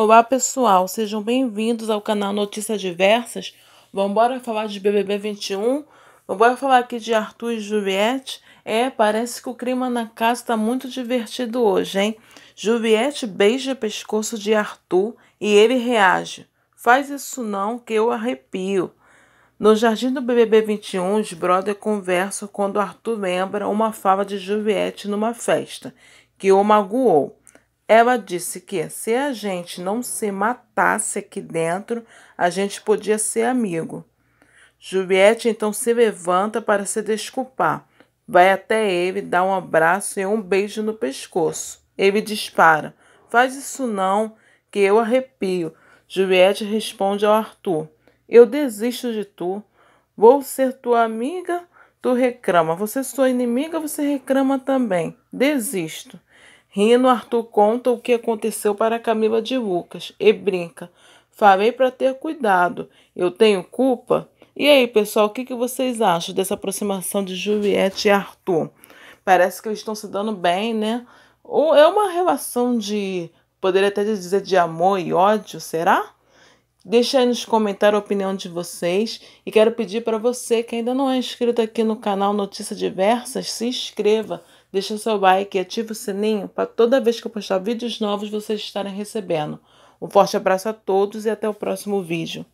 Olá pessoal, sejam bem-vindos ao canal Notícias Diversas. Vamos embora falar de BBB 21. Vamos falar aqui de Arthur e Juliette. É, parece que o clima na casa está muito divertido hoje, hein? Juliette beija o pescoço de Arthur e ele reage. Faz isso não, que eu arrepio. No jardim do BBB 21, os brothers conversam quando Arthur lembra uma fala de Juliette numa festa, que o magoou. Ela disse que se a gente não se matasse aqui dentro, a gente podia ser amigo. Juliette então se levanta para se desculpar. Vai até ele, dá um abraço e um beijo no pescoço. Ele dispara. Faz isso não, que eu arrepio. Juliette responde ao Arthur. Eu desisto de tu. Vou ser tua amiga, tu reclama. Você sua inimiga, você reclama também. Desisto. Rindo, Arthur conta o que aconteceu para Camila de Lucas e brinca. Falei para ter cuidado. Eu tenho culpa? E aí, pessoal, o que, que vocês acham dessa aproximação de Juliette e Arthur? Parece que eles estão se dando bem, né? Ou é uma relação de, poderia até dizer, de amor e ódio, será? Deixa aí nos comentários a opinião de vocês e quero pedir para você que ainda não é inscrito aqui no canal Notícias Diversas, se inscreva Deixa seu like e ative o sininho para toda vez que eu postar vídeos novos vocês estarem recebendo. Um forte abraço a todos e até o próximo vídeo.